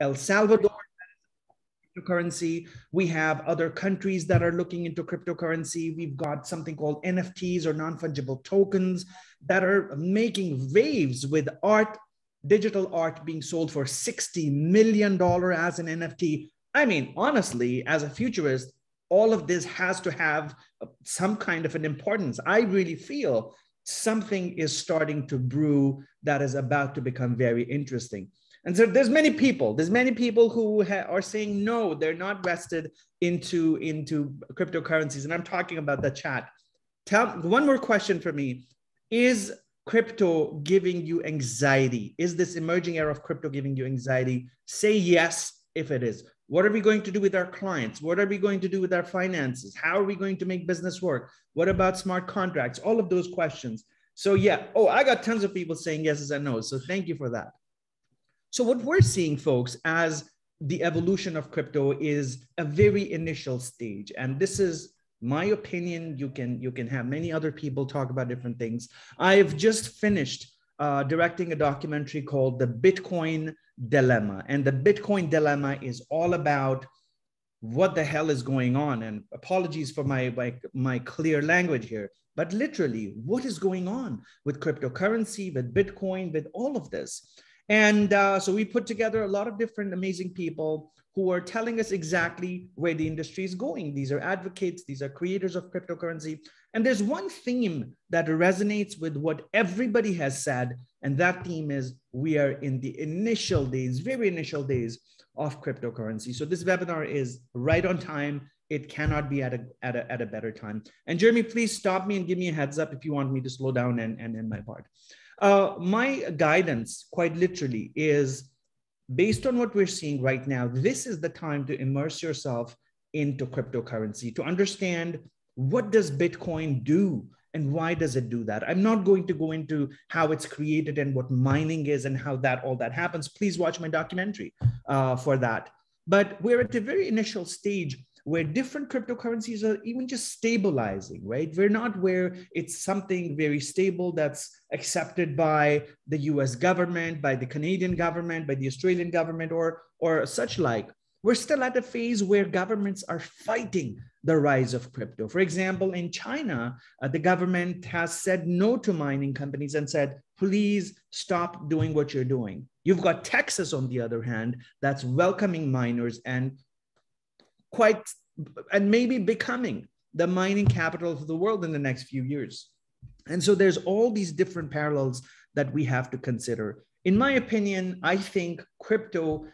El Salvador cryptocurrency. We have other countries that are looking into cryptocurrency. We've got something called NFTs or non fungible tokens that are making waves with art, digital art being sold for $60 million as an NFT. I mean, honestly, as a futurist, all of this has to have some kind of an importance. I really feel something is starting to brew that is about to become very interesting. And so there's many people, there's many people who ha- are saying no, they're not vested into into cryptocurrencies. And I'm talking about the chat. Tell one more question for me: Is crypto giving you anxiety? Is this emerging era of crypto giving you anxiety? Say yes if it is. What are we going to do with our clients? What are we going to do with our finances? How are we going to make business work? What about smart contracts? All of those questions. So yeah. Oh, I got tons of people saying yeses and no's. So thank you for that. So what we're seeing, folks, as the evolution of crypto is a very initial stage, and this is my opinion. You can you can have many other people talk about different things. I've just finished uh, directing a documentary called The Bitcoin Dilemma, and the Bitcoin Dilemma is all about what the hell is going on. And apologies for my my, my clear language here, but literally, what is going on with cryptocurrency, with Bitcoin, with all of this? And uh, so we put together a lot of different amazing people who are telling us exactly where the industry is going. These are advocates, these are creators of cryptocurrency. And there's one theme that resonates with what everybody has said, and that theme is we are in the initial days, very initial days of cryptocurrency. So this webinar is right on time. It cannot be at a, at a, at a better time. And Jeremy, please stop me and give me a heads up if you want me to slow down and, and end my part. Uh, my guidance, quite literally, is based on what we're seeing right now. This is the time to immerse yourself into cryptocurrency to understand what does Bitcoin do and why does it do that. I'm not going to go into how it's created and what mining is and how that all that happens. Please watch my documentary uh, for that. But we're at a very initial stage where different cryptocurrencies are even just stabilizing, right? We're not where it's something very stable that's accepted by the US government, by the Canadian government, by the Australian government, or, or such like. We're still at a phase where governments are fighting the rise of crypto. For example, in China, uh, the government has said no to mining companies and said, please stop doing what you're doing. You've got Texas, on the other hand, that's welcoming miners and quite and maybe becoming the mining capital of the world in the next few years. And so there's all these different parallels that we have to consider. In my opinion, I think crypto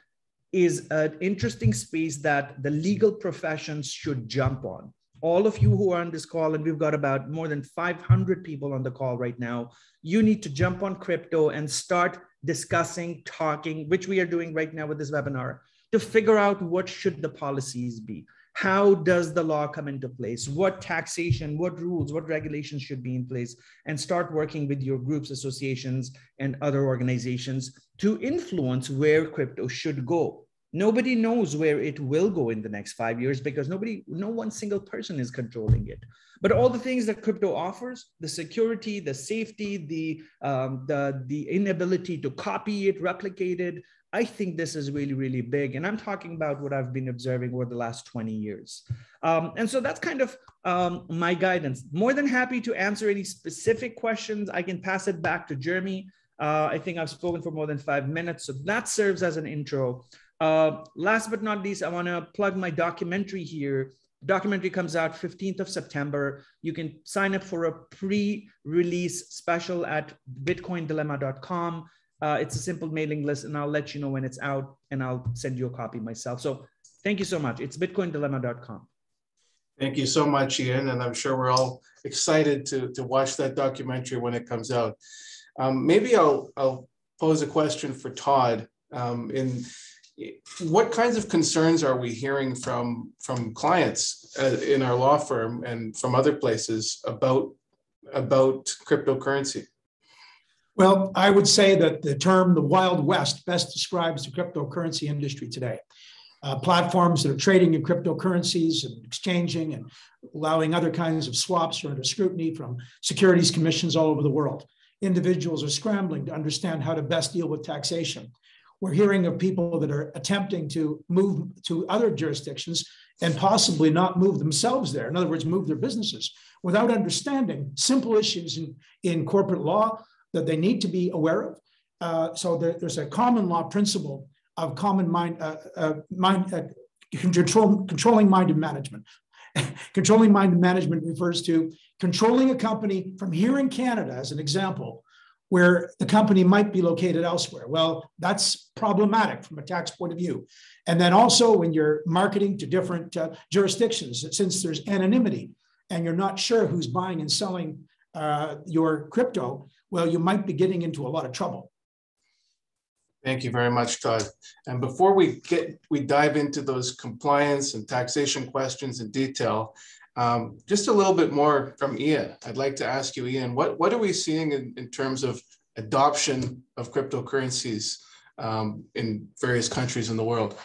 is an interesting space that the legal professions should jump on. All of you who are on this call, and we've got about more than 500 people on the call right now, you need to jump on crypto and start discussing, talking, which we are doing right now with this webinar, to figure out what should the policies be. How does the law come into place? What taxation what rules what regulations should be in place? And start working with your groups associations and other organizations to influence where crypto should go. Nobody knows where it will go in the next five years because nobody no one single person is controlling it. But all the things that crypto offers the security the safety the um, the the inability to copy it replicate it I think this is really, really big. And I'm talking about what I've been observing over the last 20 years. Um, and so that's kind of um, my guidance. More than happy to answer any specific questions. I can pass it back to Jeremy. Uh, I think I've spoken for more than five minutes. So that serves as an intro. Uh, last but not least, I want to plug my documentary here. documentary comes out 15th of September. You can sign up for a pre-release special at bitcoindilemma.com. Uh, it's a simple mailing list, and I'll let you know when it's out, and I'll send you a copy myself. So thank you so much. It's bitcoindilemma.com. Thank you so much, Ian, and I'm sure we're all excited to, to watch that documentary when it comes out. Um, maybe I'll, I'll pose a question for Todd. Um, in what kinds of concerns are we hearing from from clients uh, in our law firm and from other places about about cryptocurrency? Well, I would say that the term the Wild West best describes the cryptocurrency industry today. Uh, platforms that are trading in cryptocurrencies and exchanging and allowing other kinds of swaps are under scrutiny from securities commissions all over the world. Individuals are scrambling to understand how to best deal with taxation. we're hearing of people that are attempting to move to other jurisdictions and possibly not move themselves there. In other words, move their businesses without understanding simple issues in, in corporate law that they need to be aware of. Uh, so there, there's a common law principle of common mind, uh, uh, mind uh, control, controlling minded management. controlling minded management refers to controlling a company from here in Canada, as an example, where the company might be located elsewhere. Well, that's problematic from a tax point of view. And then also when you're marketing to different uh, jurisdictions, since there's anonymity and you're not sure who's buying and selling uh, your crypto, well, you might be getting into a lot of trouble. Thank you very much, Todd. And before we get we dive into those compliance and taxation questions in detail, um, just a little bit more from Ian. I'd like to ask you, Ian, what, what are we seeing in, in terms of adoption of cryptocurrencies um, in various countries in the world?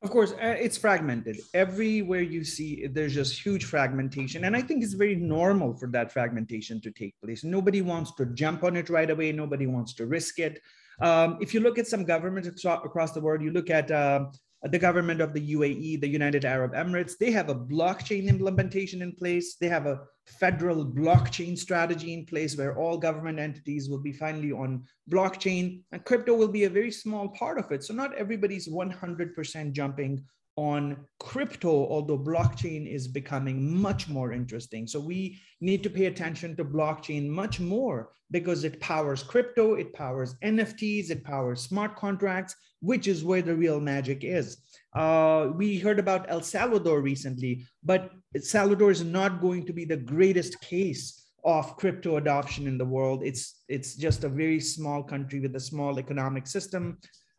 Of course, uh, it's fragmented. Everywhere you see, there's just huge fragmentation. And I think it's very normal for that fragmentation to take place. Nobody wants to jump on it right away. Nobody wants to risk it. Um, if you look at some governments across the world, you look at uh, the government of the UAE, the United Arab Emirates, they have a blockchain implementation in place. They have a federal blockchain strategy in place where all government entities will be finally on blockchain and crypto will be a very small part of it. So not everybody's 100% jumping on crypto, although blockchain is becoming much more interesting. So we need to pay attention to blockchain much more because it powers crypto, it powers NFTs, it powers smart contracts, which is where the real magic is. Uh, we heard about El Salvador recently, but Salvador is not going to be the greatest case of crypto adoption in the world. It's it's just a very small country with a small economic system.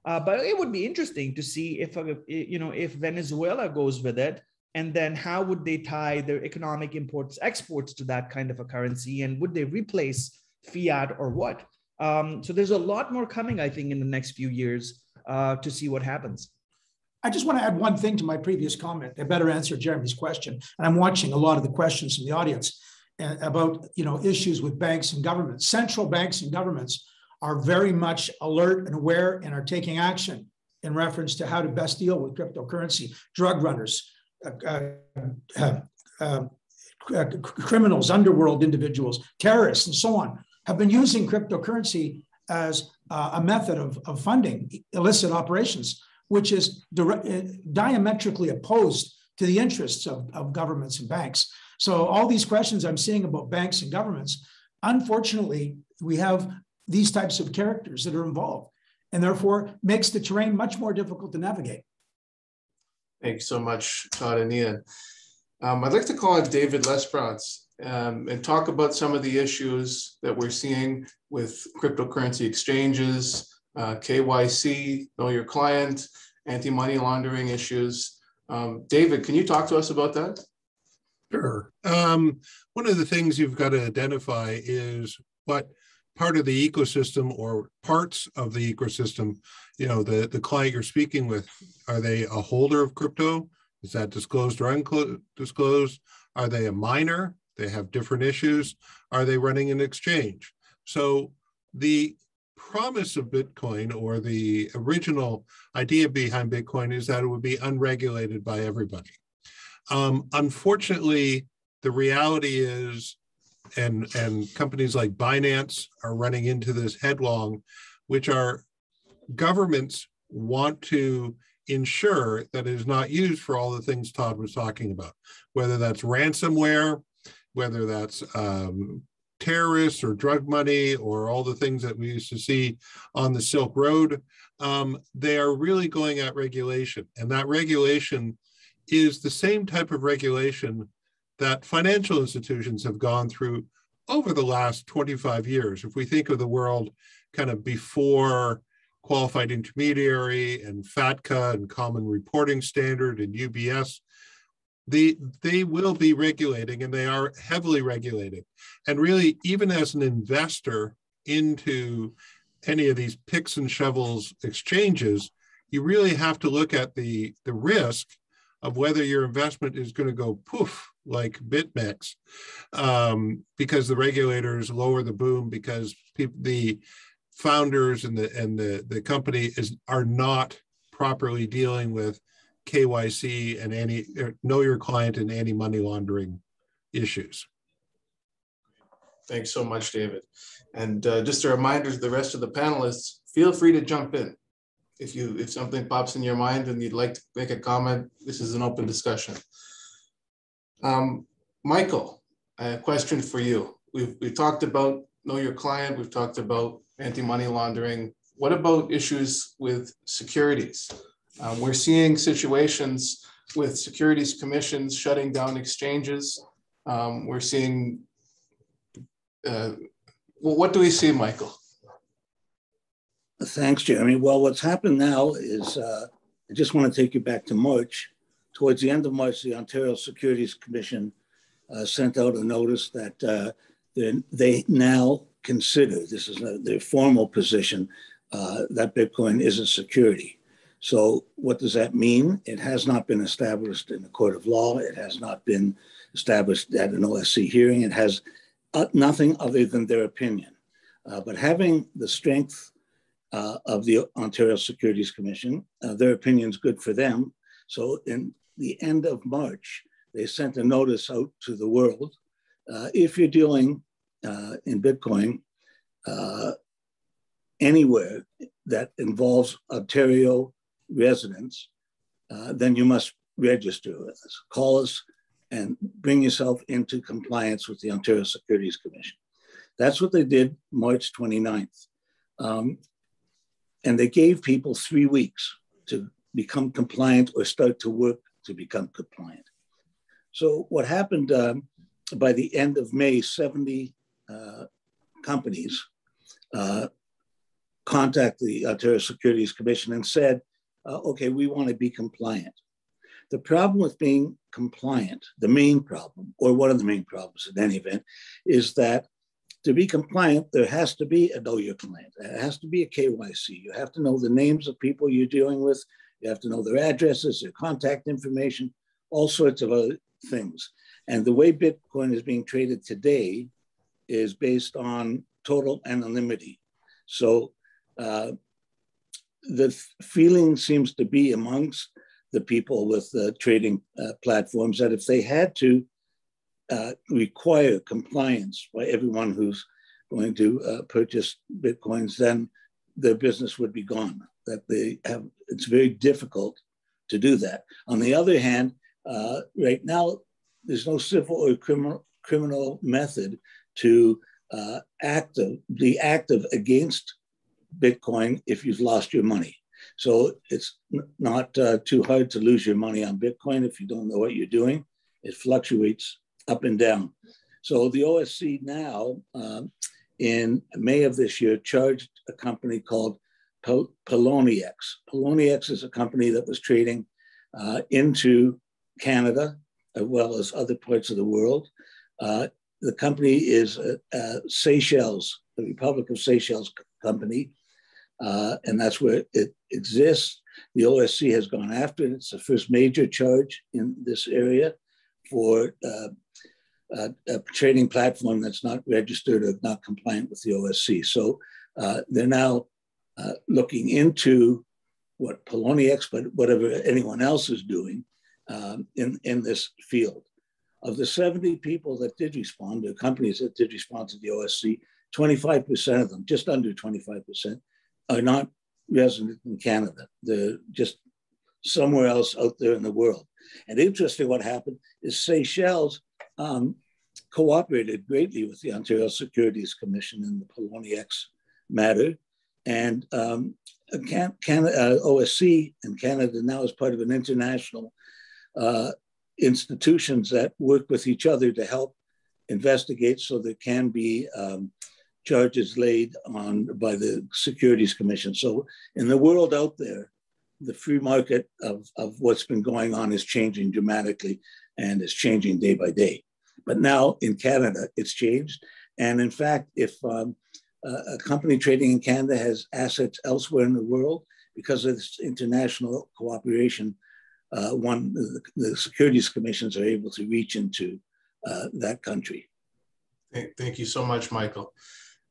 Uh, but it would be interesting to see if, uh, you know, if Venezuela goes with it, and then how would they tie their economic imports, exports to that kind of a currency, and would they replace fiat or what? Um, so there's a lot more coming, I think, in the next few years uh, to see what happens. I just want to add one thing to my previous comment. I better answer Jeremy's question. And I'm watching a lot of the questions from the audience uh, about you know issues with banks and governments. Central banks and governments are very much alert and aware and are taking action in reference to how to best deal with cryptocurrency. Drug runners, uh, uh, uh, uh criminals, underworld individuals, terrorists, and so on have been using cryptocurrency as uh, a method of, of funding illicit operations, which is uh, diametrically opposed to the interests of, of governments and banks. So all these questions I'm seeing about banks and governments, unfortunately, we have these types of characters that are involved and therefore makes the terrain much more difficult to navigate. Thank you so much, Todd and Ian. Um, I'd like to call on David Lesperance um, and talk about some of the issues that we're seeing with cryptocurrency exchanges, uh, KYC, know your client, anti-money laundering issues. Um, David, can you talk to us about that? Sure. Um, one of the things you've got to identify is what part of the ecosystem or parts of the ecosystem, you know, the, the client you're speaking with, are they a holder of crypto? Is that disclosed or undisclosed? Are they a miner? They have different issues. Are they running an exchange? So the promise of Bitcoin or the original idea behind Bitcoin is that it would be unregulated by everybody. Um, unfortunately, the reality is and and companies like Binance are running into this headlong, which are governments want to ensure that it is not used for all the things Todd was talking about, whether that's ransomware, whether that's um, terrorists or drug money or all the things that we used to see on the Silk Road. Um, they are really going at regulation, and that regulation is the same type of regulation that financial institutions have gone through over the last 25 years. If we think of the world kind of before qualified intermediary and FATCA and Common Reporting Standard and UBS, the, they will be regulating and they are heavily regulated. And really, even as an investor into any of these picks and shovels exchanges, you really have to look at the, the risk of whether your investment is going to go poof like BitMEX um, because the regulators lower the boom because people, the founders and the and the the company is are not properly dealing with KYC and any er, know your client and any money laundering issues. Thanks so much, David. And uh, just a reminder to the rest of the panelists, feel free to jump in. If you if something pops in your mind and you'd like to make a comment, this is an open discussion. Um, Michael, a question for you. We've, we've talked about know your client, we've talked about anti-money laundering. What about issues with securities? Um, we're seeing situations with securities commissions shutting down exchanges. Um, we're seeing, uh, well, what do we see, Michael? Thanks, Jeremy. Well, what's happened now is uh, I just want to take you back to March. Towards the end of March, the Ontario Securities Commission uh, sent out a notice that uh, they now consider this is a, their formal position uh, that Bitcoin is a security. So, what does that mean? It has not been established in a court of law. It has not been established at an OSC hearing. It has uh, nothing other than their opinion. Uh, but having the strength uh, of the Ontario Securities Commission, their opinion is good for them. So, in the end of March, they sent a notice out to the world. Uh, if you're dealing uh, in Bitcoin anywhere that involves Ontario residents, uh, then you must register. Call us and bring yourself into compliance with the Ontario Securities Commission. That's what they did March 29th. Um, and they gave people three weeks to become compliant or start to work to become compliant. So, what happened um, by the end of May, 70 uh, companies uh, contacted the Ontario Securities Commission and said, uh, okay, we want to be compliant. The problem with being compliant, the main problem, or one of the main problems in any event, is that to be compliant, there has to be a know your client. It has to be a KYC. You have to know the names of people you're dealing with. You have to know their addresses, their contact information, all sorts of other things. And the way Bitcoin is being traded today is based on total anonymity. So uh, the feeling seems to be amongst the people with the trading uh, platforms that if they had to uh, require compliance by everyone who's going to uh, purchase bitcoins, then their business would be gone. That they have, it's very difficult to do that. On the other hand, uh, right now there's no civil or criminal criminal method to uh, active, be active against Bitcoin if you've lost your money. So it's not uh, too hard to lose your money on Bitcoin if you don't know what you're doing. It fluctuates up and down. So the OSC now, um, in May of this year, charged a company called Pol- Poloniex. Poloniex is a company that was trading uh, into Canada as well as other parts of the world. Uh, the company is Seychelles, the Republic of Seychelles company, uh, and that's where it exists. The OSC has gone after it. It's the first major charge in this area for uh, a trading platform that's not registered or not compliant with the OSC. So uh, they're now uh, looking into what Poloniex, but whatever anyone else is doing um, in, in this field. Of the 70 people that did respond, the companies that did respond to the OSC, 25% of them, just under 25%, are not resident in Canada. They're just somewhere else out there in the world. And interesting, what happened is Seychelles um, cooperated greatly with the Ontario Securities Commission in the Poloniex matter. And um, Can- Canada, uh, OSC in Canada now is part of an international uh, institutions that work with each other to help investigate so there can be um, charges laid on by the Securities Commission. So in the world out there, the free market of, of what's been going on is changing dramatically and is changing day by day. But now in Canada, it's changed. And in fact, if um, a company trading in Canada has assets elsewhere in the world, because of this international cooperation, uh, one the, the, securities commissions are able to reach into uh, that country. Thank you so much, Michael.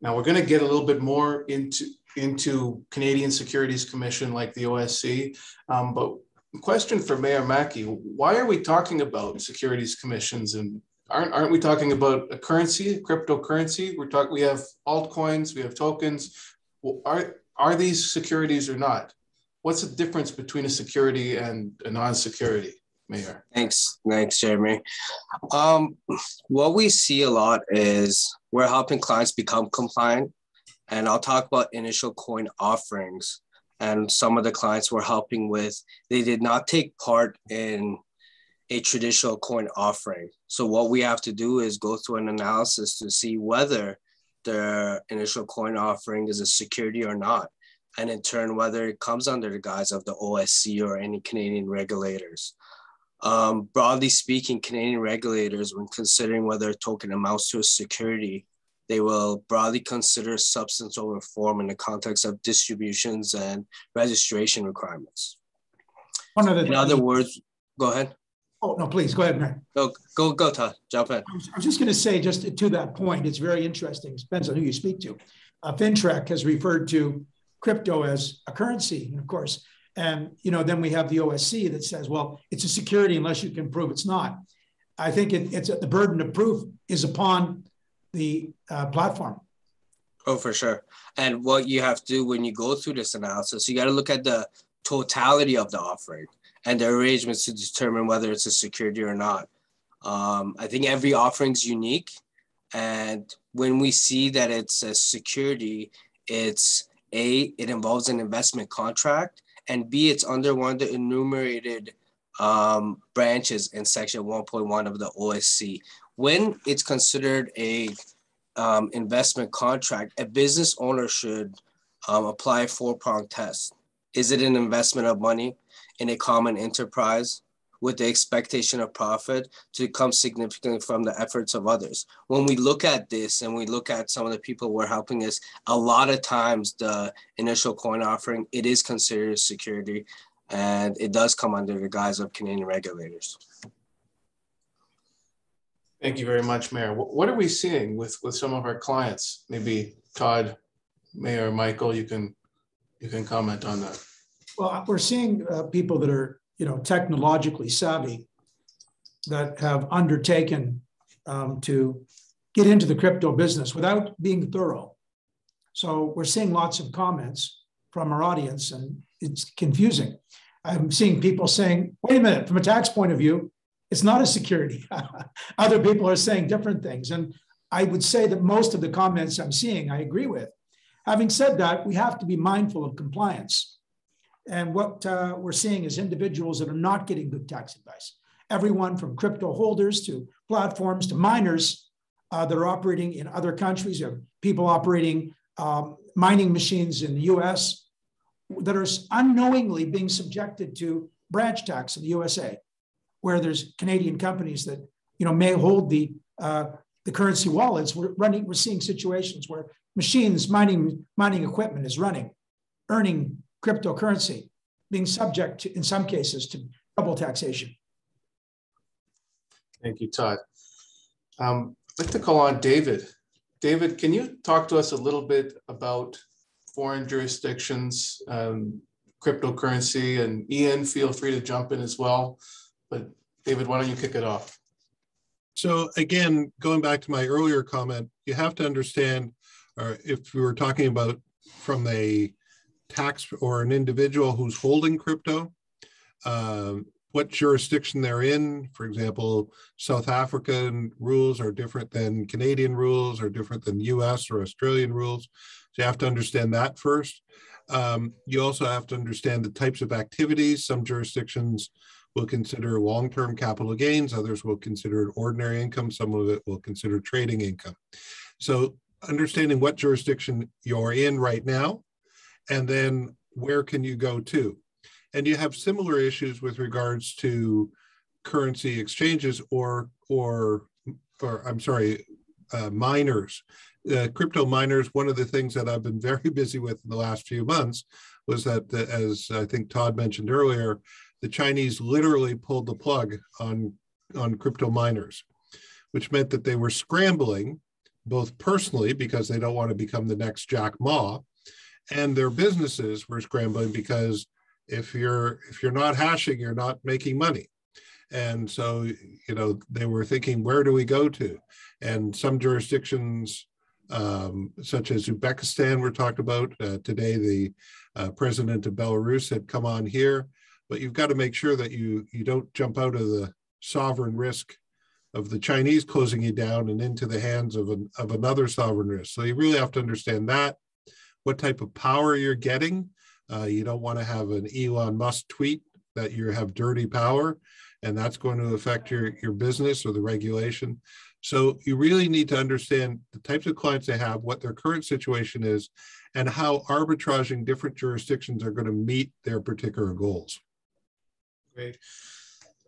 Now we're going to get a little bit more into into Canadian Securities Commission like the OSC, um, but question for Mahyar Makki: Why are we talking about securities commissions and aren't aren't we talking about a currency, a cryptocurrency? We're talking. We have altcoins, we have tokens. Well, are are these securities or not? What's the difference between a security and a non-security, Mahyar? Thanks, thanks, Jeremy. Um, what we see a lot is we're helping clients become compliant, and I'll talk about initial coin offerings. And some of the clients we're helping with, they did not take part in a traditional coin offering. So what we have to do is go through an analysis to see whether the initial coin offering is a security or not, and in turn whether it comes under the guise of the OSC or any Canadian regulators. Um, broadly speaking, Canadian regulators, when considering whether a token amounts to a security, they will broadly consider substance over form in the context of distributions and registration requirements. One of the in other words, go ahead. Oh, no, please go ahead, Matt. Go, go, go, Todd. Jump in. I was just going to say, just to that point, it's very interesting. It depends on who you speak to. Uh, FINTRAC has referred to crypto as a currency, of course. And you know, then we have the OSC that says, well, it's a security unless you can prove it's not. I think it, it's the burden of proof is upon the uh, platform. Oh, for sure. And what you have to do when you go through this analysis, you got to look at the totality of the offering and the arrangements to determine whether it's a security or not. Um, I think every offering is unique. And when we see that it's a security, it's A, it involves an investment contract, and B, it's under one of the enumerated um, branches in section 1.1 of the OSC. When it's considered a um, investment contract, a business owner should um, apply a four-prong test. Is it an investment of money? In a common enterprise with the expectation of profit to come significantly from the efforts of others. When we look at this and we look at some of the people who are helping us, a lot of times the initial coin offering, it is considered a security and it does come under the guise of Canadian regulators. Thank you very much, Mahyar. What are we seeing with, with some of our clients? Maybe Todd, Mahyar, Michael, you can you can comment on that. Well, we're seeing uh, people that are, you know, technologically savvy that have undertaken um, to get into the crypto business without being thorough. So we're seeing lots of comments from our audience, and it's confusing. I'm seeing people saying, wait a minute, from a tax point of view, it's not a security. Other people are saying different things. And I would say that most of the comments I'm seeing, I agree with. Having said that, we have to be mindful of compliance. And what uh, we're seeing is individuals that are not getting good tax advice. Everyone from crypto holders to platforms to miners uh, that are operating in other countries, or people operating um, mining machines in the US that are unknowingly being subjected to branch tax in the USA, where there's Canadian companies that you know may hold the uh, the currency wallets. We're running, we're seeing situations where machines, mining, mining equipment is running, earning cryptocurrency being subject to, in some cases, to double taxation. Thank you, Todd. Um, I'd like to call on David. David, can you talk to us a little bit about foreign jurisdictions, um, cryptocurrency, and Ian, feel free to jump in as well. But David, why don't you kick it off? So again, going back to my earlier comment, you have to understand, or if we were talking about from a tax or an individual who's holding crypto, um, what jurisdiction they're in. For example, South African rules are different than Canadian rules, are different than US or Australian rules. So you have to understand that first. Um, you also have to understand the types of activities. Some jurisdictions will consider long-term capital gains, others will consider it ordinary income, some of it will consider trading income. So understanding what jurisdiction you're in right now and then where can you go to? And you have similar issues with regards to currency exchanges or or or I'm sorry, uh, miners, uh, crypto miners. One of the things that I've been very busy with in the last few months was that, the, as I think Todd mentioned earlier, the Chinese literally pulled the plug on on crypto miners, which meant that they were scrambling both personally because they don't want to become the next Jack Ma, and their businesses were scrambling because if you're if you're not hashing, you're not making money. And so, you know, they were thinking, where do we go to? And some jurisdictions, um, such as Uzbekistan, were talked about uh, today. The uh, president of Belarus had come on here, but you've got to make sure that you you don't jump out of the sovereign risk of the Chinese closing you down and into the hands of an, of another sovereign risk. So you really have to understand that, what type of power you're getting. Uh, you don't want to have an Elon Musk tweet that you have dirty power and that's going to affect your, your business or the regulation. So you really need to understand the types of clients they have, what their current situation is, and how arbitraging different jurisdictions are going to meet their particular goals. Great.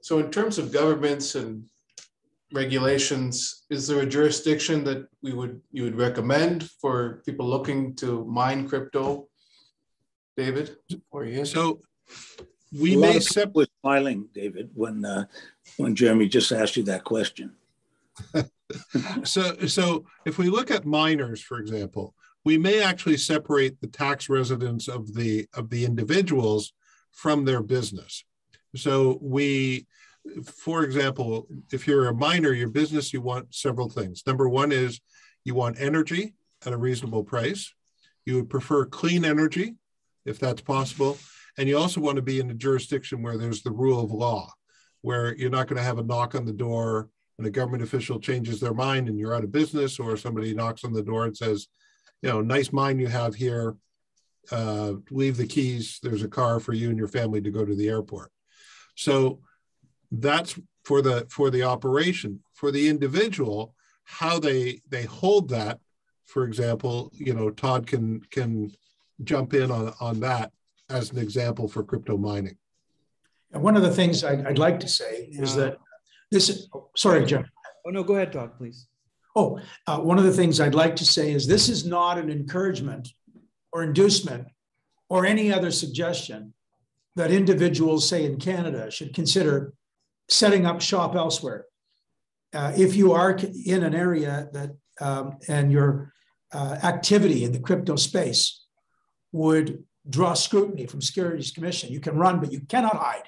So in terms of governments and regulations, is there a jurisdiction that we would you would recommend for people looking to mine crypto? David or you? So we may separate was smiling, David, when uh, when Jeremy just asked you that question. so, so if we look at miners, for example, we may actually separate the tax residence of the of the individuals from their business. So we, for example, if you're a miner, your business, you want several things. Number one is you want energy at a reasonable price. You would prefer clean energy, if that's possible. And you also want to be in a jurisdiction where there's the rule of law, where you're not going to have a knock on the door and a government official changes their mind and you're out of business, or somebody knocks on the door and says, you know, nice mine you have here. Uh, leave the keys. There's a car for you and your family to go to the airport. So that's for the for the operation. For the individual, how they they hold that. For example, you know, Todd can can jump in on on that as an example for crypto mining. And one of the things I'd, I'd like to say is that this is, oh, sorry, Jim. Oh, no, go ahead, Todd, please. Oh, uh, one of the things I'd like to say is this is not an encouragement or inducement or any other suggestion that individuals, say in Canada, should consider setting up shop elsewhere. Uh, if you are in an area that um, and your uh, activity in the crypto space would draw scrutiny from Securities Commission. You can run, but you cannot hide.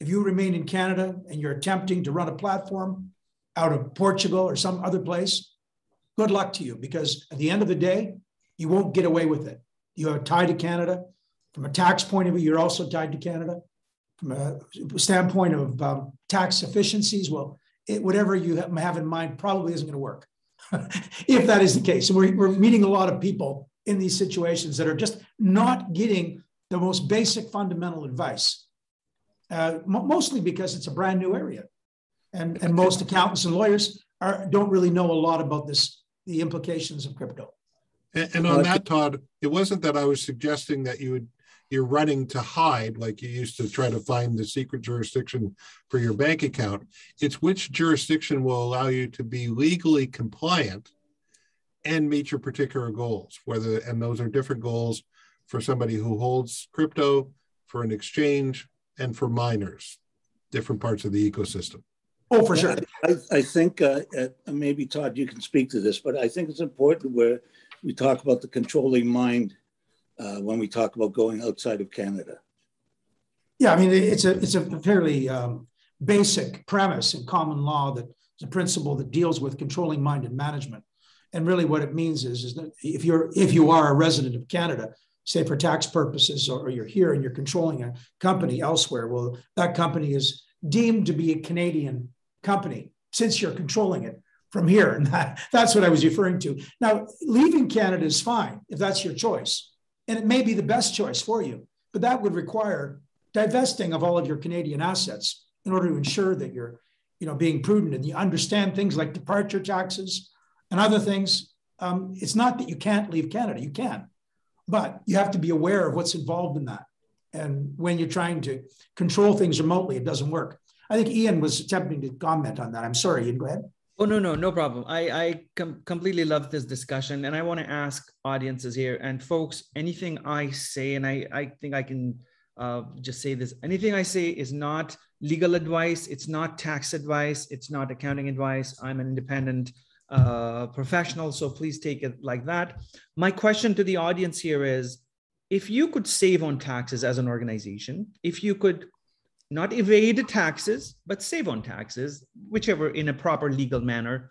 If you remain in Canada and you're attempting to run a platform out of Portugal or some other place, good luck to you because at the end of the day, you won't get away with it. You are tied to Canada. From a tax point of view, you're also tied to Canada. From a standpoint of um, tax efficiencies, well, it, whatever you have in mind probably isn't going to work if that is the case. And we're, we're meeting a lot of people in these situations that are just not getting the most basic fundamental advice, uh, mostly because it's a brand new area. And, and most accountants and lawyers are, don't really know a lot about this, the implications of crypto. And, and on that, Todd, it wasn't that I was suggesting that you would you're running to hide like you used to try to find the secret jurisdiction for your bank account. It's which jurisdiction will allow you to be legally compliant and meet your particular goals whether and those are different goals for somebody who holds crypto for an exchange and for miners different parts of the ecosystem oh for sure i, I think uh, maybe todd you can speak to this but i think it's important where we talk about the controlling mind uh, when we talk about going outside of canada yeah i mean it's a it's a fairly um, basic premise in common law that a principle that deals with controlling mind and management and really what it means is, is that if you're if you are a resident of Canada, say for tax purposes, or you're here and you're controlling a company elsewhere, well, that company is deemed to be a Canadian company since you're controlling it from here. And that, that's what I was referring to. Now, leaving Canada is fine if that's your choice. And it may be the best choice for you, but that would require divesting of all of your Canadian assets in order to ensure that you're you know, being prudent and you understand things like departure taxes, and other things. Um, it's not that you can't leave Canada, you can, but you have to be aware of what's involved in that. And when you're trying to control things remotely, it doesn't work. I think Ian was attempting to comment on that. I'm sorry, Ian, go ahead. Oh, no, no, no problem. I, I com- completely love this discussion. And I want to ask audiences here and folks, anything I say, and I, I think I can uh, just say this anything I say is not legal advice, it's not tax advice, it's not accounting advice. I'm an independent uh, professional, so please take it like that. My question to the audience here is if you could save on taxes as an organization, if you could not evade taxes, but save on taxes, whichever in a proper legal manner,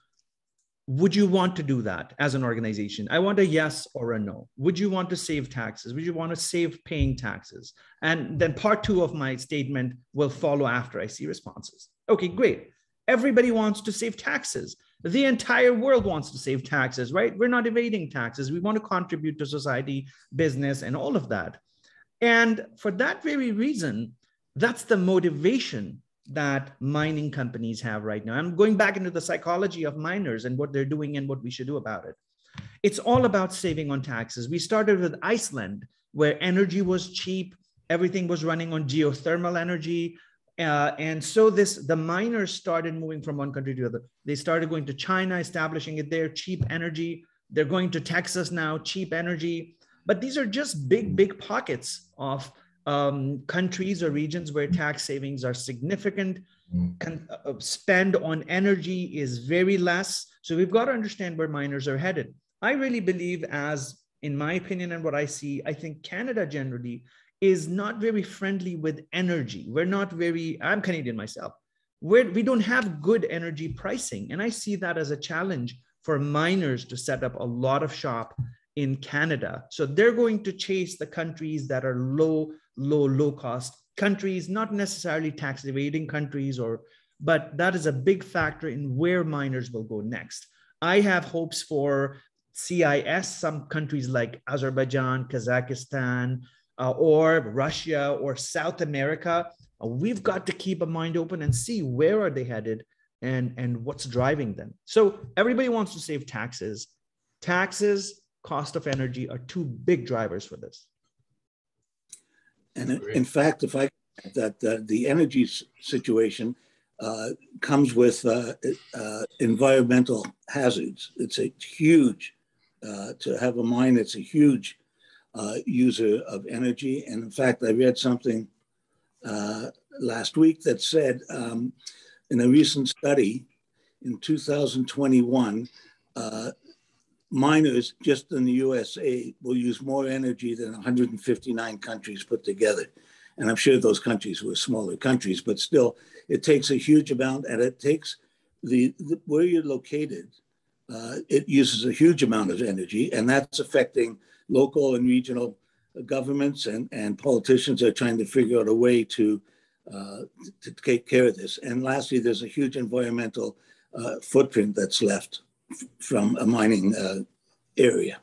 would you want to do that as an organization? I want a yes or a no. Would you want to save taxes? Would you want to save paying taxes? And then part two of my statement will follow after I see responses. Okay, great. Everybody wants to save taxes. The entire world wants to save taxes, right? We're not evading taxes. We want to contribute to society, business, and all of that. And for that very reason, that's the motivation that mining companies have right now. I'm going back into the psychology of miners and what they're doing and what we should do about it. It's all about saving on taxes. We started with Iceland, where energy was cheap, everything was running on geothermal energy. Uh, and so this the miners started moving from one country to the other. They started going to China, establishing it there, cheap energy. They're going to Texas now, cheap energy. But these are just big, big pockets of um, countries or regions where tax savings are significant. Con- uh, spend on energy is very less. So we've got to understand where miners are headed. I really believe, as in my opinion and what I see, I think Canada generally is not very friendly with energy. We're not very, I'm Canadian myself. We're, we don't have good energy pricing. And I see that as a challenge for miners to set up a lot of shop in Canada. So they're going to chase the countries that are low, low, low cost countries, not necessarily tax evading countries or but that is a big factor in where miners will go next. I have hopes for CIS, some countries like Azerbaijan, Kazakhstan, uh, or Russia or South America. Uh, we've got to keep a mind open and see where are they headed and, and what's driving them. So everybody wants to save taxes. Taxes cost of energy are two big drivers for this. And in fact, if I that uh, the energy situation uh, comes with uh, uh, environmental hazards. It's a huge uh, to have a mine. It's a huge uh, user of energy. And in fact, I read something last week that said um, in a recent study in 2021 miners just in the USA will use more energy than 159 countries put together. And I'm sure those countries were smaller countries, but still, it takes a huge amount, and it takes the, the where you're located. Uh, it uses a huge amount of energy, and that's affecting local and regional governments and, and politicians are trying to figure out a way to uh, to take care of this. And lastly, there's a huge environmental uh, footprint that's left from a mining uh, area.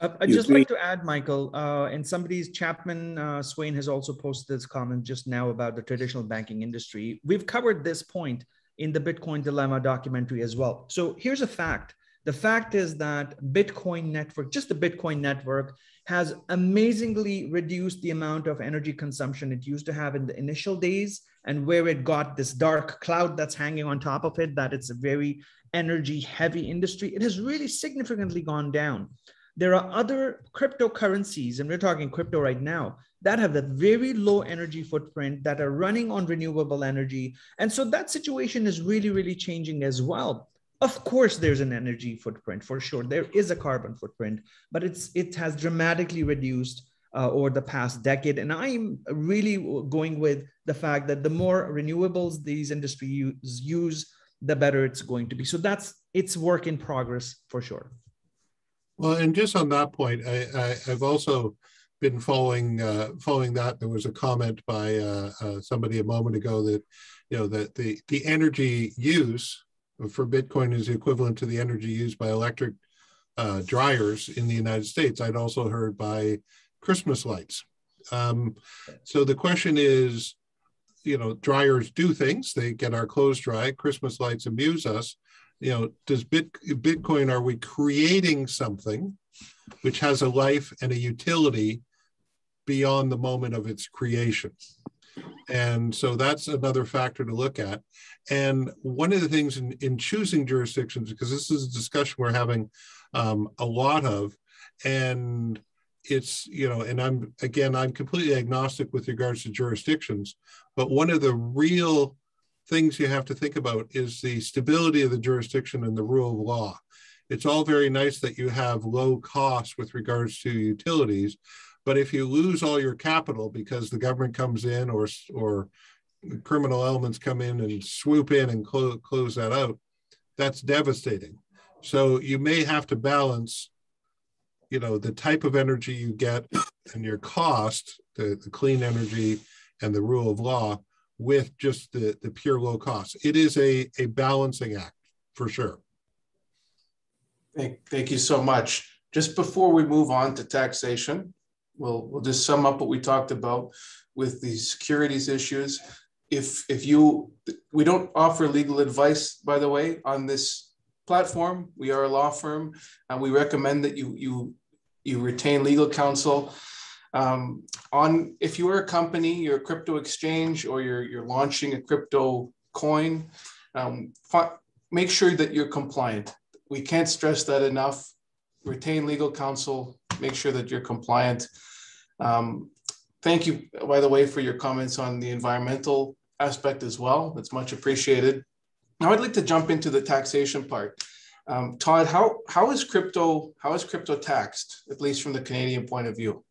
Uh, I'd just like to add, Michael, uh, and somebody's Chapman uh, Swain has also posted this comment just now about the traditional banking industry. We've covered this point in the Bitcoin Dilemma documentary as well. So here's a fact. The fact is that Bitcoin network, just the Bitcoin network, has amazingly reduced the amount of energy consumption it used to have in the initial days and where it got this dark cloud that's hanging on top of it that it's a very energy heavy industry it has really significantly gone down. There are other cryptocurrencies and we're talking crypto right now that have a very low energy footprint that are running on renewable energy. And so that situation is really really changing as well. Of course there's an energy footprint for sure. There is a carbon footprint but it's it has dramatically reduced uh, over the past decade. And i'm really going with the fact that the more renewables these industries use the better it's going to be so that's it's work in progress for sure well and just on that point i, I have also been following uh, following that there was a comment by uh, uh, somebody a moment ago that you know that the the energy use for Bitcoin is equivalent to the energy used by electric uh, dryers in the United States. I'd also heard by Christmas lights. Um, so the question is, you know, dryers do things. They get our clothes dry. Christmas lights amuse us. You know, does Bit, Bitcoin, are we creating something which has a life and a utility beyond the moment of its creation? And so that's another factor to look at. And one of the things in, in choosing jurisdictions, because this is a discussion we're having um, a lot of, and it's, you know, and I'm, again, I'm completely agnostic with regards to jurisdictions, but one of the real things you have to think about is the stability of the jurisdiction and the rule of law. It's all very nice that you have low costs with regards to utilities, but if you lose all your capital because the government comes in or or criminal elements come in and swoop in and clo- close that out, that's devastating. So you may have to balance, you know, the type of energy you get and your cost, the, the clean energy and the rule of law, with just the, the pure low cost. It is a, a balancing act for sure. Thank, thank you so much. Just before we move on to taxation, we'll, we'll just sum up what we talked about with the securities issues. If, if you, we don't offer legal advice, by the way, on this platform. We are a law firm and we recommend that you, you, you retain legal counsel. Um, on if you are a company, you're a crypto exchange, or you're you're launching a crypto coin, um, make sure that you're compliant. We can't stress that enough. Retain legal counsel. Make sure that you're compliant. Um, thank you, by the way, for your comments on the environmental aspect as well. That's much appreciated. Now I'd like to jump into the taxation part. Um, Todd, how how is crypto how is crypto taxed, at least from the Canadian point of view?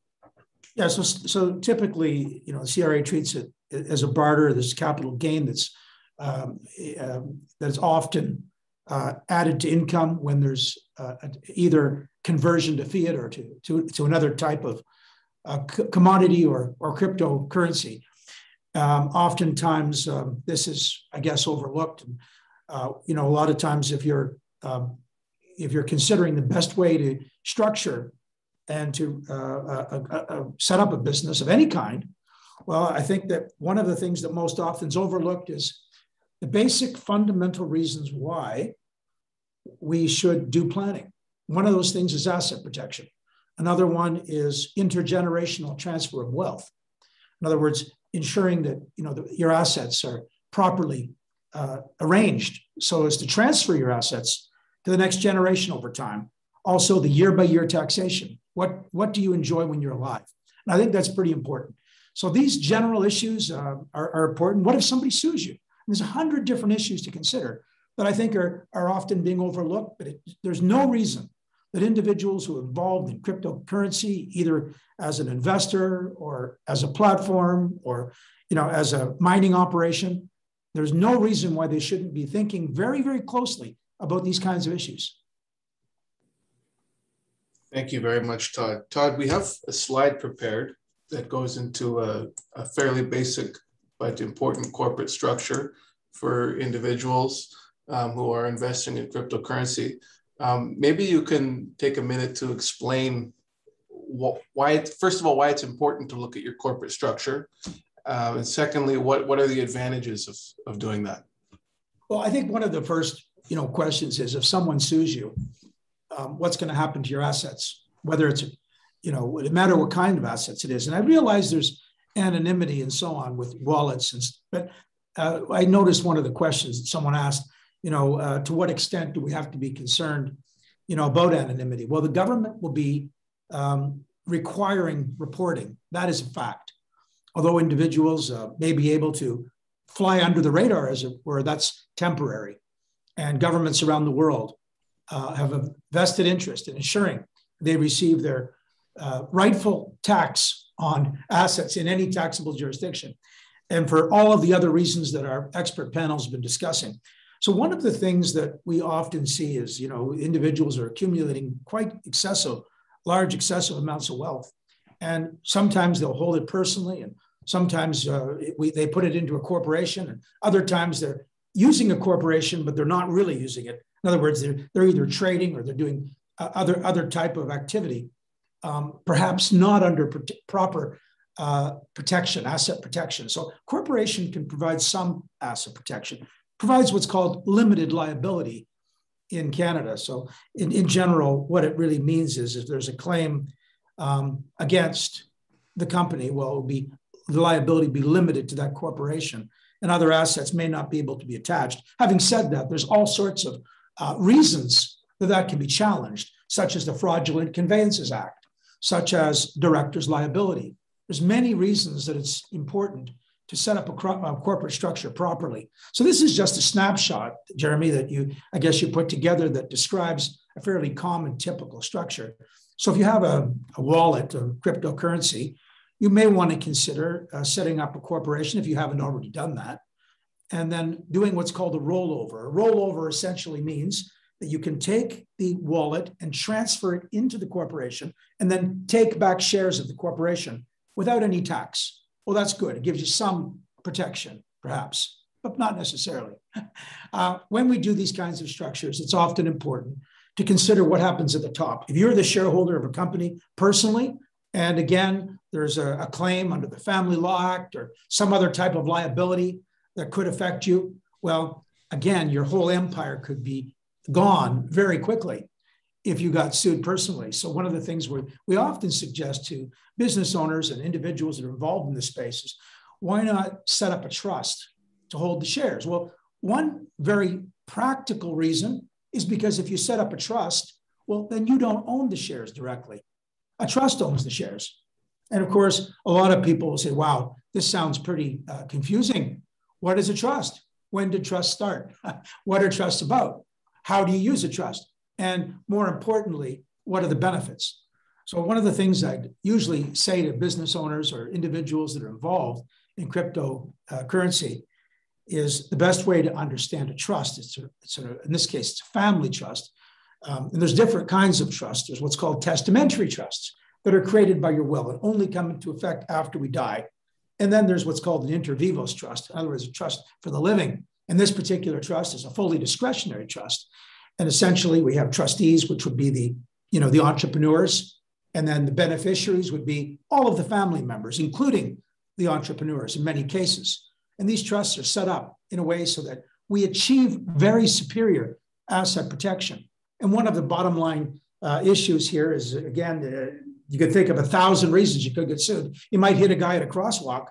Yeah, so so typically, you know, the CRA treats it as a barter. There's capital gain that's um, uh, that's often uh, added to income when there's uh, either conversion to fiat or to to, to another type of uh, commodity or or cryptocurrency. Um, oftentimes, um, this is, I guess, overlooked. And, uh, you know, a lot of times, if you're um, if you're considering the best way to structure and to uh, set up a business of any kind, well, I think that one of the things that most often is overlooked is the basic fundamental reasons why we should do planning. One of those things is asset protection. Another one is intergenerational transfer of wealth. In other words, ensuring that you know the, your assets are properly uh, arranged so as to transfer your assets to the next generation over time. Also, the year by year taxation. What, what do you enjoy when you're alive? And I think that's pretty important. So these general issues uh, are, are, important. What if somebody sues you? And there's a hundred different issues to consider that I think are, are often being overlooked, but it, there's no reason that individuals who are involved in cryptocurrency, either as an investor or as a platform or you know as a mining operation, there's no reason why they shouldn't be thinking very, very closely about these kinds of issues. Thank you very much, Todd. Todd, we have a slide prepared that goes into a, a fairly basic but important corporate structure for individuals um, who are investing in cryptocurrency. Um, maybe you can take a minute to explain what, why, first of all, why it's important to look at your corporate structure. Uh, and secondly, what, what are the advantages of, of doing that? Well, I think one of the first you know, questions is if someone sues you, um, what's going to happen to your assets, whether it's, you know, no matter what kind of assets it is. And I realize there's anonymity and so on with wallets, and but uh, I noticed one of the questions that someone asked, you know, uh, to what extent do we have to be concerned, you know, about anonymity? Well, the government will be um, requiring reporting. That is a fact. Although individuals uh, may be able to fly under the radar, as it were, that's temporary. And governments around the world uh, have a vested interest in ensuring they receive their uh, rightful tax on assets in any taxable jurisdiction, and for all of the other reasons that our expert panel has been discussing. So one of the things that we often see is, you know, individuals are accumulating quite excessive, large excessive amounts of wealth, and sometimes they'll hold it personally, and sometimes uh, we, they put it into a corporation, and other times they're using a corporation, but they're not really using it. In other words, they're, they're either trading or they're doing uh, other, other type of activity, um, perhaps not under proper uh, protection, asset protection. So corporation can provide some asset protection, provides what's called limited liability in Canada. So in, in general, what it really means is if there's a claim um, against the company, well, it be the liability be limited to that corporation and other assets may not be able to be attached. Having said that, there's all sorts of uh, reasons that that can be challenged, such as the Fraudulent Conveyances Act, such as director's liability. There's many reasons that it's important to set up a, a, corporate structure properly. So this is just a snapshot, Jeremy, that you, I guess you put together that describes a fairly common typical structure. So if you have a, a wallet of cryptocurrency, you may want to consider uh, setting up a corporation if you haven't already done that, and then doing what's called a rollover. A rollover essentially means that you can take the wallet and transfer it into the corporation and then take back shares of the corporation without any tax. Well, that's good. It gives you some protection, perhaps, but not necessarily. Uh, when we do these kinds of structures, it's often important to consider what happens at the top. If you're the shareholder of a company personally, and again, there's a, a claim under the Family Law Act or some other type of liability that could affect you, well, again, your whole empire could be gone very quickly if you got sued personally. So one of the things we, we often suggest to business owners and individuals that are involved in this space is why not set up a trust to hold the shares? Well, one very practical reason is because if you set up a trust, well, then you don't own the shares directly. A trust owns the shares. And of course, a lot of people will say, wow, this sounds pretty uh, confusing. What is a trust? When did trust start? what are trusts about? How do you use a trust? And more importantly, what are the benefits? So, one of the things I usually say to business owners or individuals that are involved in cryptocurrency uh, is the best way to understand a trust. It's, a, it's a, in this case, it's a family trust. Um, and there's different kinds of trusts. There's what's called testamentary trusts that are created by your will and only come into effect after we die. And then there's what's called an inter vivos trust, in other words, a trust for the living. And this particular trust is a fully discretionary trust. And essentially, we have trustees, which would be the, you know, the entrepreneurs, and then the beneficiaries would be all of the family members, including the entrepreneurs in many cases. And these trusts are set up in a way so that we achieve very superior asset protection. And one of the bottom line uh, issues here is again, uh, you could think of a thousand reasons you could get sued. You might hit a guy at a crosswalk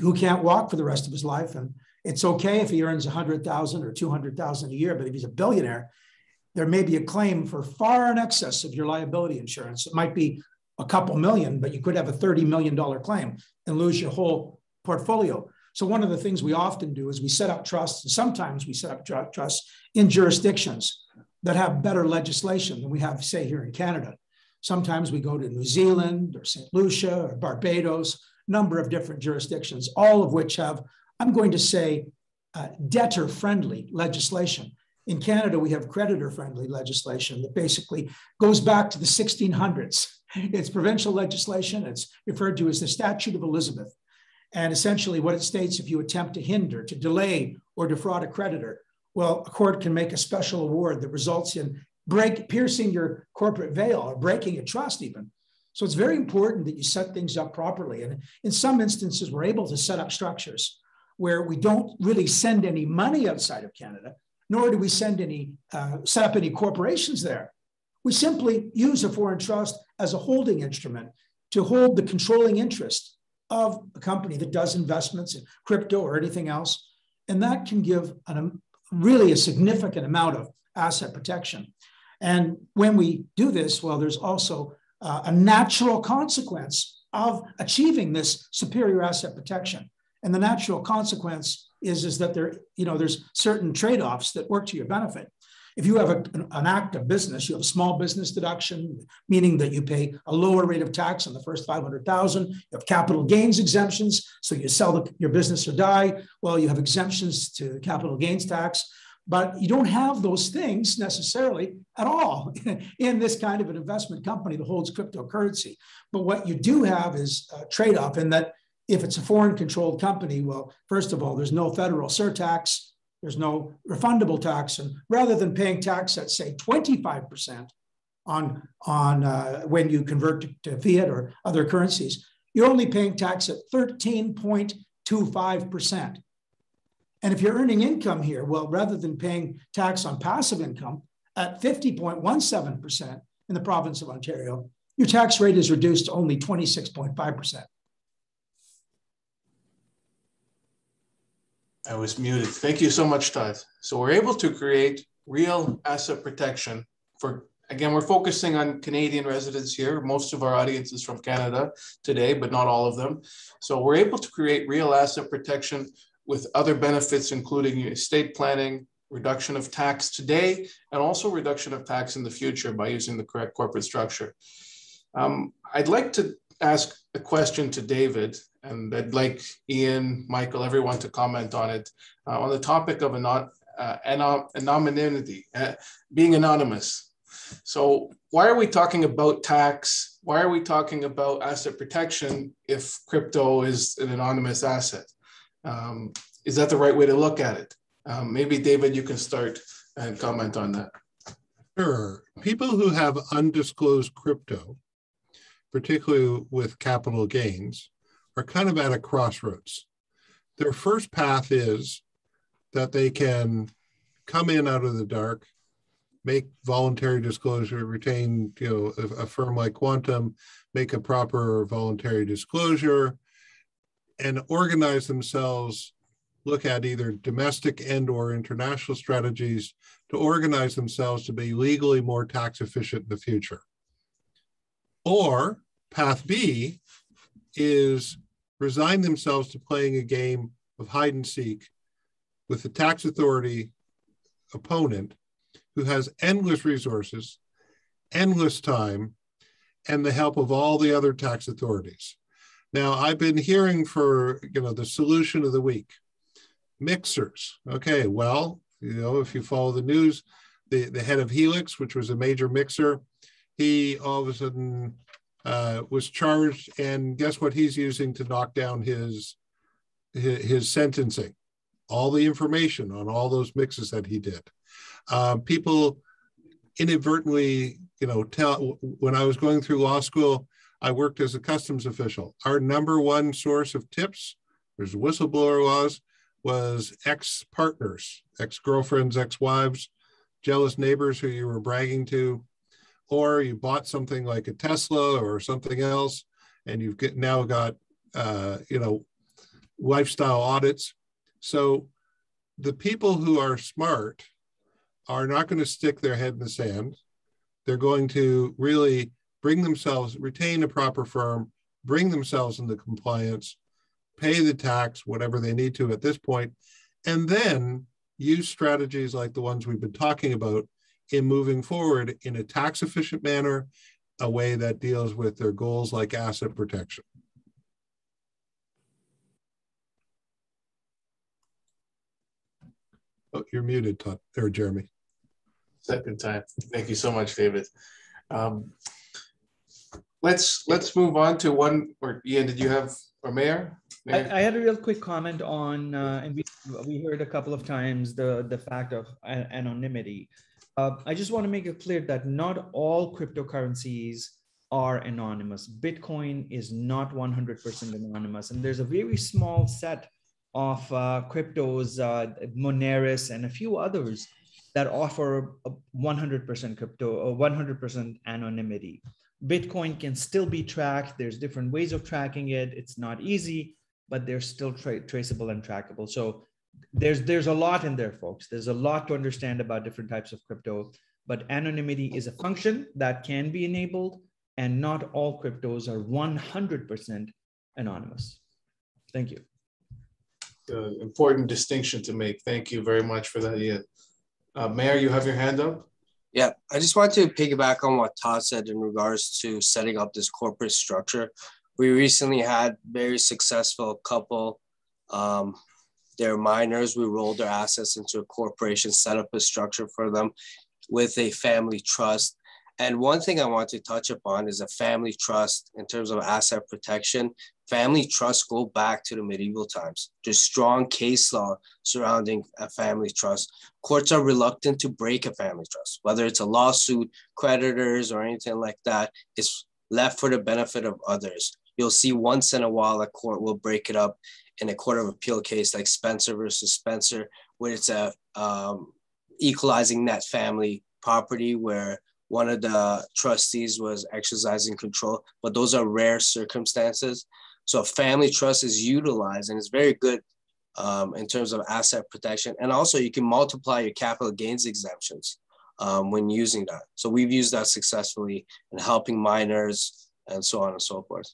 who can't walk for the rest of his life, and it's okay if he earns a hundred thousand or two hundred thousand a year. But if he's a billionaire, there may be a claim for far in excess of your liability insurance. It might be a couple million, but you could have a thirty million dollar claim and lose your whole portfolio. So one of the things we often do is we set up trusts, and sometimes we set up trusts in jurisdictions that have better legislation than we have, say, here in Canada. Sometimes we go to New Zealand or St. Lucia or Barbados, number of different jurisdictions, all of which have, I'm going to say, uh, debtor friendly legislation. In Canada, we have creditor friendly legislation that basically goes back to the 1600s. It's provincial legislation. It's referred to as the Statute of Elizabeth. And essentially, what it states if you attempt to hinder, to delay, or defraud a creditor, well, a court can make a special award that results in break piercing your corporate veil or breaking a trust, even. So it's very important that you set things up properly. And in some instances, we're able to set up structures where we don't really send any money outside of Canada, nor do we send any uh, set up any corporations there. We simply use a foreign trust as a holding instrument to hold the controlling interest of a company that does investments in crypto or anything else. And that can give an, um, really a significant amount of asset protection. And when we do this, well, there's also uh, a natural consequence of achieving this superior asset protection. And the natural consequence is, is that there, you know, there's certain trade-offs that work to your benefit. If you have a, an, active business, you have a small business deduction, meaning that you pay a lower rate of tax on the first 500,000. You have capital gains exemptions. So you sell the, your business or die. Well, you have exemptions to capital gains tax but you don't have those things necessarily at all in this kind of an investment company that holds cryptocurrency. But what you do have is a trade off in that if it's a foreign controlled company, well, first of all, there's no federal surtax, there's no refundable tax. And rather than paying tax at, say, 25% on, on uh, when you convert to, to fiat or other currencies, you're only paying tax at 13.25%. And if you're earning income here, well, rather than paying tax on passive income at 50.17% in the province of Ontario, your tax rate is reduced to only 26.5%. I was muted. Thank you so much, Todd. So we're able to create real asset protection for again, we're focusing on Canadian residents here. Most of our audience is from Canada today, but not all of them. So we're able to create real asset protection with other benefits, including estate planning, reduction of tax today, and also reduction of tax in the future by using the correct corporate structure. Um, I'd like to ask a question to David, and I'd like Ian, Michael, everyone to comment on it uh, on the topic of uh, anonymity, uh, being anonymous. So why are we talking about tax? Why are we talking about asset protection if crypto is an anonymous asset? Um, is that the right way to look at it? Um, maybe David, you can start and comment on that. Sure. People who have undisclosed crypto, particularly with capital gains, are kind of at a crossroads. Their first path is that they can come in out of the dark, make voluntary disclosure, retain you know a, a firm like Quantum, make a proper voluntary disclosure, and organize themselves look at either domestic and or international strategies to organize themselves to be legally more tax efficient in the future. Or path B is resign themselves to playing a game of hide and seek with the tax authority opponent who has endless resources, endless time, and the help of all the other tax authorities. Now, I've been hearing for you know the solution of the week mixers. Okay, well, you know, if you follow the news, the, the head of Helix, which was a major mixer, he all of a sudden uh, was charged, and guess what he's using to knock down his, his, his sentencing? All the information on all those mixes that he did. Uh, people inadvertently, you know, tell when I was going through law school, I worked as a customs official. Our number one source of tips, there's whistleblower laws, was ex partners, ex girlfriends, ex wives, jealous neighbors who you were bragging to, or you bought something like a Tesla or something else, and you've get, now got, uh, you know, lifestyle audits. So the people who are smart are not going to stick their head in the sand. They're going to really bring themselves, retain a proper firm, bring themselves into compliance, pay the tax, whatever they need to at this point, and then use strategies like the ones we've been talking about in moving forward in a tax efficient manner, a way that deals with their goals like asset protection. Oh, you're muted, Todd, or Jeremy. Second time. Thank you so much, David. Um, let's let's move on to one. Or Ian, did you have or Mahyar? I, I, had a real quick comment on, uh, and we, we heard a couple of times the, the fact of anonymity. Uh, I just want to make it clear that not all cryptocurrencies are anonymous. Bitcoin is not 100% anonymous, and there's a very small set of uh, cryptos, uh, Moneris, and a few others that offer 100% crypto or 100% anonymity. Bitcoin can still be tracked. There's different ways of tracking it. It's not easy, but they're still tra- traceable and trackable. So there's there's a lot in there, folks. There's a lot to understand about different types of crypto. But anonymity is a function that can be enabled, and not all cryptos are 100% anonymous. Thank you. Uh, important distinction to make. Thank you very much for that, Ian. Uh, Mahyar, you have your hand up. Yeah, I just want to piggyback on what Todd said in regards to setting up this corporate structure. We recently had very successful couple. Um, they're minors. We rolled their assets into a corporation, set up a structure for them with a family trust. And one thing I want to touch upon is a family trust in terms of asset protection Family trusts go back to the medieval times. There's strong case law surrounding a family trust. Courts are reluctant to break a family trust, whether it's a lawsuit, creditors, or anything like that. It's left for the benefit of others. You'll see once in a while a court will break it up in a court of appeal case like Spencer versus Spencer, where it's a um, equalizing net family property where one of the trustees was exercising control, but those are rare circumstances. So a family trust is utilized and it's very good um, in terms of asset protection. And also you can multiply your capital gains exemptions um, when using that. So we've used that successfully in helping minors and so on and so forth.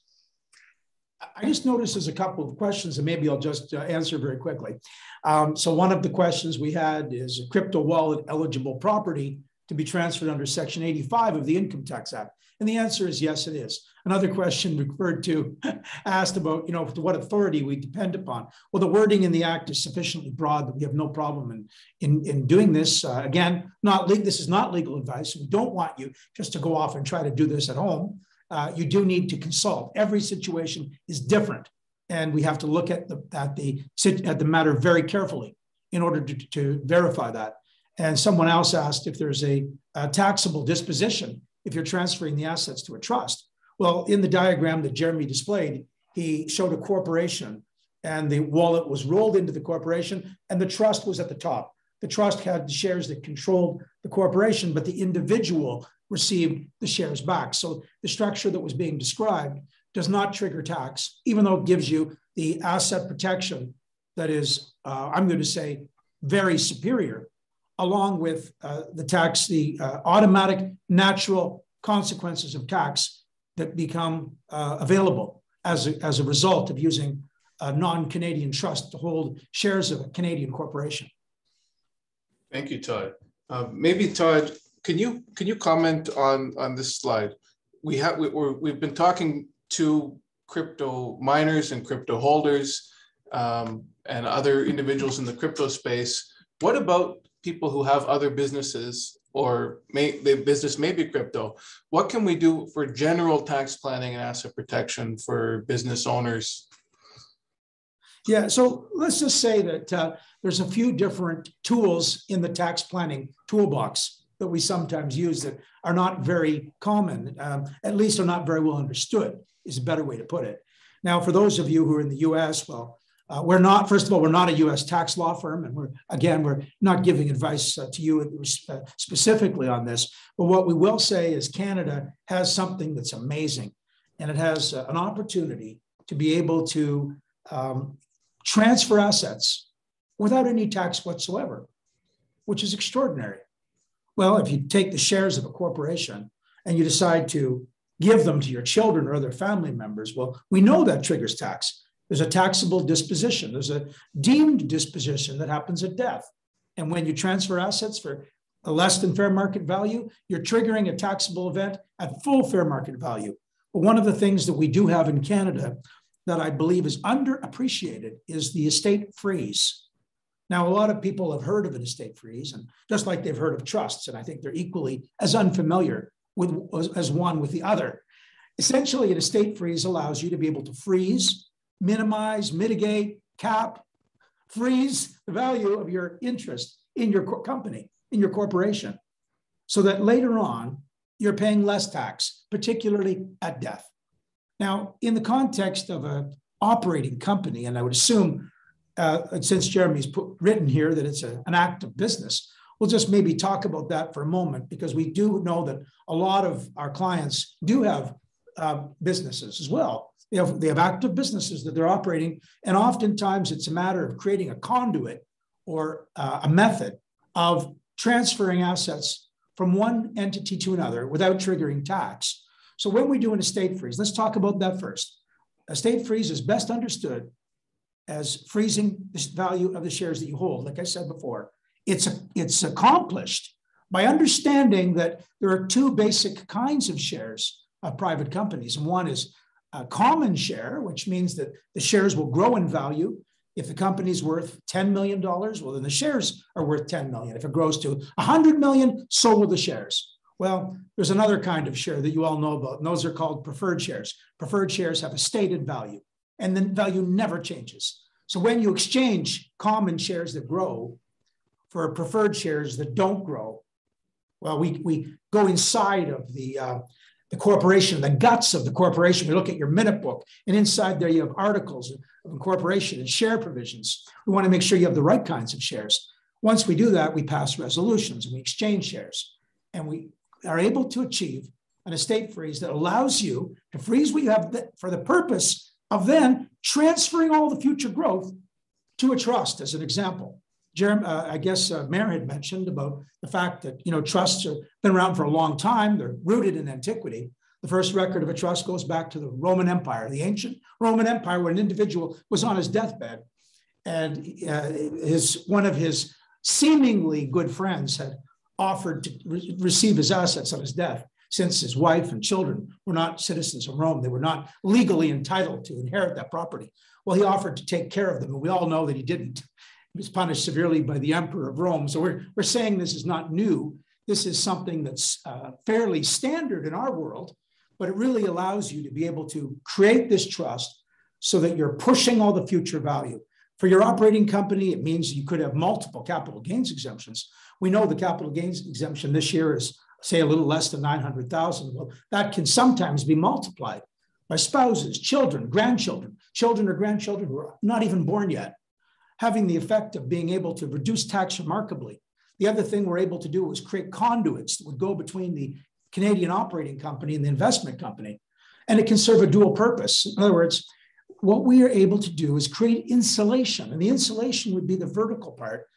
I just noticed there's a couple of questions, and maybe I'll just uh, answer very quickly. Um, so one of the questions we had is a crypto wallet eligible property to be transferred under Section 85 of the Income Tax Act. And the answer is yes, it is. Another question referred to asked about, you know, what authority we depend upon. Well, the wording in the act is sufficiently broad that we have no problem in, in, in doing this. Uh, again, not this is not legal advice. We don't want you just to go off and try to do this at home. Uh, you do need to consult. Every situation is different, and we have to look at the at the at the matter very carefully in order to, to verify that. And someone else asked if there's a, a taxable disposition if you're transferring the assets to a trust. Well, in the diagram that Jeremy displayed, he showed a corporation and the wallet was rolled into the corporation and the trust was at the top. The trust had the shares that controlled the corporation, but the individual received the shares back. So the structure that was being described does not trigger tax, even though it gives you the asset protection that is, uh, I'm going to say, very superior along with uh, the tax, the uh, automatic natural consequences of tax that become uh, available as a, as a result of using a non-Canadian trust to hold shares of a Canadian corporation. Thank you, Todd. Uh, maybe Todd, can you can you comment on on this slide? We have we, we have been talking to crypto miners and crypto holders um, and other individuals in the crypto space. What about people who have other businesses or may the business may be crypto what can we do for general tax planning and asset protection for business owners yeah so let's just say that uh, there's a few different tools in the tax planning toolbox that we sometimes use that are not very common um, at least are not very well understood is a better way to put it now for those of you who are in the us well uh, we're not, first of all, we're not a U.S. tax law firm, and we're again, we're not giving advice uh, to you uh, specifically on this. But what we will say is Canada has something that's amazing, and it has uh, an opportunity to be able to um, transfer assets without any tax whatsoever, which is extraordinary. Well, if you take the shares of a corporation and you decide to give them to your children or other family members, well, we know that triggers tax there's a taxable disposition. There's a deemed disposition that happens at death. And when you transfer assets for a less than fair market value, you're triggering a taxable event at full fair market value. But one of the things that we do have in Canada that I believe is underappreciated is the estate freeze. Now, a lot of people have heard of an estate freeze, and just like they've heard of trusts, and I think they're equally as unfamiliar with as one with the other. Essentially, an estate freeze allows you to be able to freeze minimize, mitigate, cap, freeze the value of your interest in your company, in your corporation, so that later on you're paying less tax, particularly at death. Now, in the context of an operating company, and I would assume, uh, since Jeremy's put, written here that it's a, an act of business, we'll just maybe talk about that for a moment because we do know that a lot of our clients do have uh, businesses as well. They have, they have active businesses that they're operating. And oftentimes it's a matter of creating a conduit or uh, a method of transferring assets from one entity to another without triggering tax. So when we do an estate freeze, let's talk about that first. Estate freeze is best understood as freezing the value of the shares that you hold. Like I said before, it's, it's accomplished by understanding that there are two basic kinds of shares of private companies. And one is a common share, which means that the shares will grow in value. If the company's worth $10 million, well, then the shares are worth 10 million. If it grows to 100 million, so will the shares. Well, there's another kind of share that you all know about, and those are called preferred shares. Preferred shares have a stated value, and the value never changes. So when you exchange common shares that grow for preferred shares that don't grow, well, we, we go inside of the, uh, the corporation, the guts of the corporation. We look at your minute book, and inside there you have articles of incorporation and share provisions. We want to make sure you have the right kinds of shares. Once we do that, we pass resolutions and we exchange shares. And we are able to achieve an estate freeze that allows you to freeze what you have for the purpose of then transferring all the future growth to a trust, as an example. Jeremy, uh, I guess uh, Mahyar had mentioned about the fact that you know trusts have been around for a long time. They're rooted in antiquity. The first record of a trust goes back to the Roman Empire, the ancient Roman Empire, where an individual was on his deathbed, and uh, his one of his seemingly good friends had offered to re- receive his assets on his death, since his wife and children were not citizens of Rome. They were not legally entitled to inherit that property. Well, he offered to take care of them, and we all know that he didn't. He was punished severely by the emperor of Rome. So we're, we're saying this is not new. This is something that's uh, fairly standard in our world, but it really allows you to be able to create this trust so that you're pushing all the future value. For your operating company, it means you could have multiple capital gains exemptions. We know the capital gains exemption this year is, say, a little less than 900,000. Well, that can sometimes be multiplied by spouses, children, grandchildren, children or grandchildren who are not even born yet, having the effect of being able to reduce tax remarkably. The other thing we're able to do is create conduits that would go between the Canadian operating company and the investment company. And it can serve a dual purpose. In other words, what we are able to do is create insulation. And the insulation would be the vertical part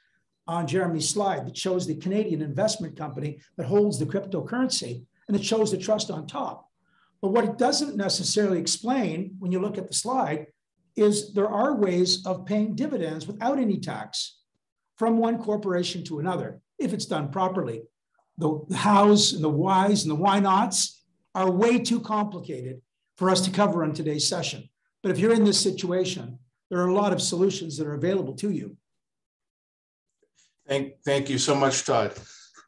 on Jeremy's slide that shows the Canadian investment company that holds the cryptocurrency, and it shows the trust on top. But what it doesn't necessarily explain when you look at the slide is there are ways of paying dividends without any tax from one corporation to another if it's done properly. The hows and the whys and the why nots are way too complicated for us to cover in today's session. But if you're in this situation, there are a lot of solutions that are available to you. Thank, thank you so much, Todd.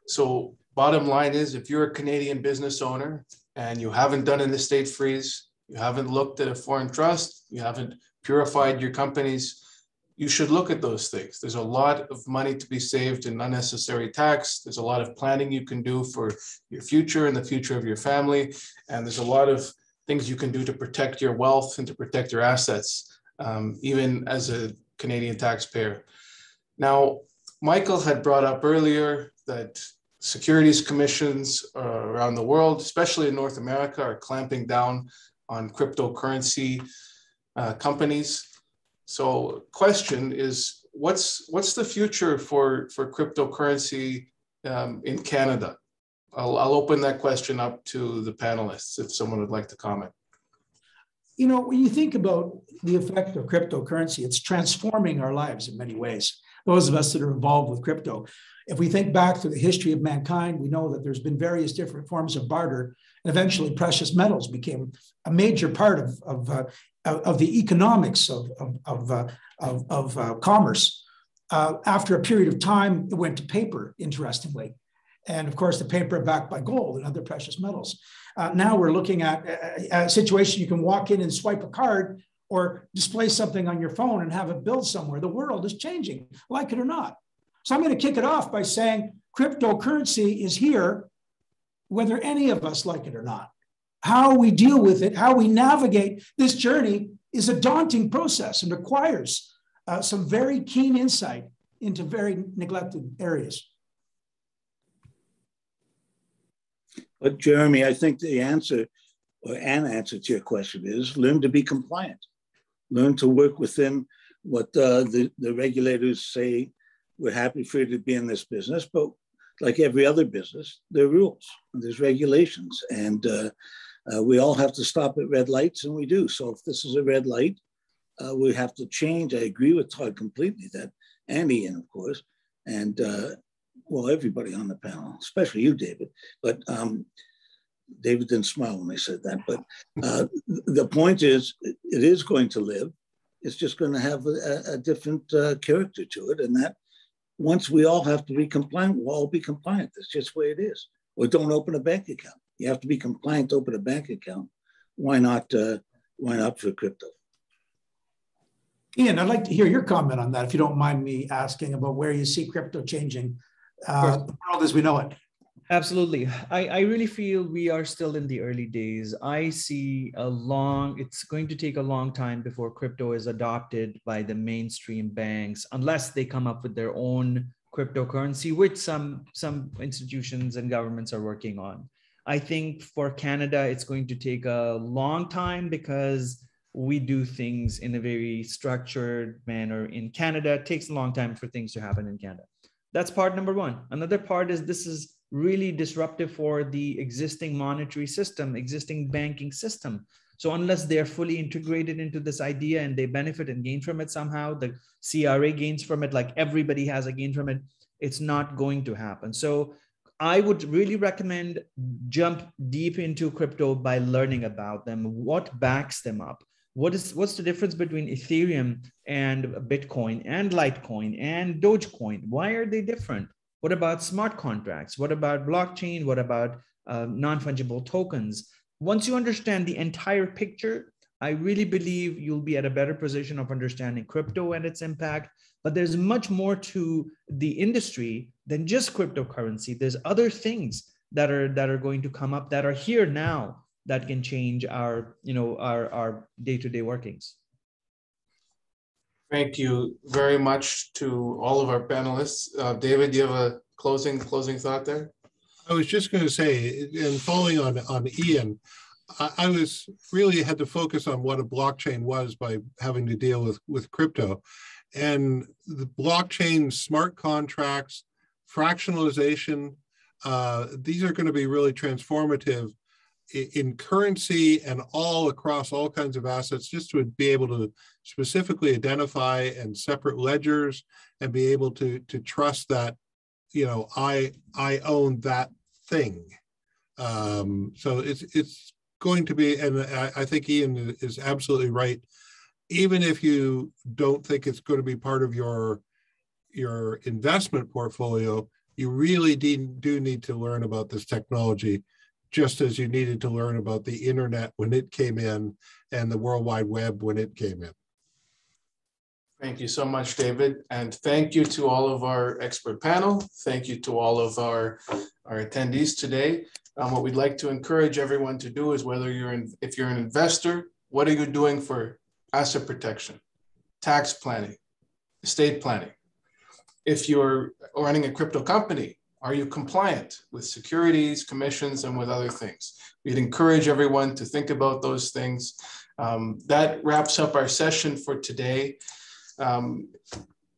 So bottom line is if you're a Canadian business owner and you haven't done an estate freeze, you haven't looked at a foreign trust, you haven't purified your companies, you should look at those things. There's a lot of money to be saved in unnecessary tax. There's a lot of planning you can do for your future and the future of your family. And there's a lot of things you can do to protect your wealth and to protect your assets, um, even as a Canadian taxpayer. Now, Michael had brought up earlier that securities commissions uh, around the world, especially in North America, are clamping down on cryptocurrency uh, companies. So, question is, what's what's the future for for cryptocurrency um, in Canada? I'll, I'll open that question up to the panelists if someone would like to comment. You know, when you think about the effect of cryptocurrency, it's transforming our lives in many ways. Those of us that are involved with crypto, if we think back to the history of mankind, we know that there's been various different forms of barter, and eventually precious metals became a major part of, of, uh, of the economics of, of, of, uh, of, of uh, commerce. Uh, after a period of time, it went to paper, interestingly. And of course, the paper backed by gold and other precious metals. Uh, now we're looking at a, a, situation you can walk in and swipe a card or display something on your phone and have it build somewhere. The world is changing, like it or not. So I'm going to kick it off by saying cryptocurrency is here, whether any of us like it or not. How we deal with it, how we navigate this journey is a daunting process and requires uh, some very keen insight into very neglected areas. But Jeremy, I think the answer or an answer to your question is learn to be compliant, learn to work within what uh, the, the regulators say. We're happy for you to be in this business, but like every other business, there are rules, there's regulations, and uh, uh, we all have to stop at red lights, and we do. So if this is a red light, uh, we have to change. I agree with Todd completely that, and Ian, of course, and uh, well, everybody on the panel, especially you, David. But um, David didn't smile when I said that. But uh, the point is, it is going to live. It's just going to have a, a different uh, character to it. And that once we all have to be compliant, we'll all be compliant. That's just the way it is. Or don't open a bank account. You have to be compliant to open a bank account. Why not? Uh, why not for crypto? Ian, I'd like to hear your comment on that, if you don't mind me asking about where you see crypto changing uh, the world as we know it. Absolutely. I, I really feel we are still in the early days. I see a long, it's going to take a long time before crypto is adopted by the mainstream banks, unless they come up with their own cryptocurrency, which some, some institutions and governments are working on. I think for Canada, it's going to take a long time because we do things in a very structured manner in Canada. It takes a long time for things to happen in Canada. That's part number one. Another part is this is really disruptive for the existing monetary system, existing banking system. So unless they're fully integrated into this idea and they benefit and gain from it somehow, the CRA gains from it, like everybody has a gain from it, it's not going to happen. So I would really recommend jump deep into crypto by learning about them. What backs them up? What is what's the difference between Ethereum and Bitcoin and Litecoin and Dogecoin? Why are they different? What about smart contracts? What about blockchain? What about uh, non fungible tokens? Once you understand the entire picture, I really believe you'll be at a better position of understanding crypto and its impact. But there's much more to the industry than just cryptocurrency. There's other things that are that are going to come up that are here now that can change our, you know, our, our day-to-day workings. Thank you very much to all of our panelists. Uh, David, do you have a closing closing thought there? I was just going to say, and following on on Ian, I, I, was really had to focus on what a blockchain was by having to deal with with crypto, and the blockchain smart contracts, fractionalization. Uh, these are going to be really transformative in currency and all across all kinds of assets, just to be able to specifically identify and separate ledgers and be able to to trust that you know, I I own that thing. Um, so it's it's going to be, and I, I think Ian is absolutely right. Even if you don't think it's going to be part of your your investment portfolio, you really do need to learn about this technology, just as you needed to learn about the internet when it came in and the World Wide Web when it came in. Thank you so much, David. And thank you to all of our expert panel. Thank you to all of our, our attendees today. Um, what we'd like to encourage everyone to do is whether you're in, if you're an investor, what are you doing for asset protection, tax planning, estate planning? If you're running a crypto company, are you compliant with securities, commissions, and with other things? We'd encourage everyone to think about those things. Um, that wraps up our session for today. Um,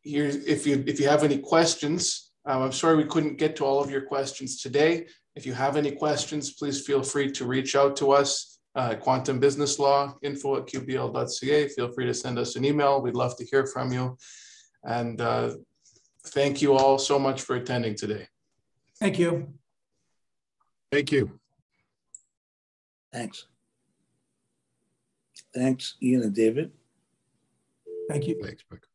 here, if you if you have any questions, um, I'm sorry we couldn't get to all of your questions today. If you have any questions, please feel free to reach out to us. Uh, Quantum Business Law, info at qbl.ca. Feel free to send us an email. We'd love to hear from you. And uh, thank you all so much for attending today. Thank you. Thank you. Thanks. Thanks, Ian and David. Thank you. Thanks, Michael.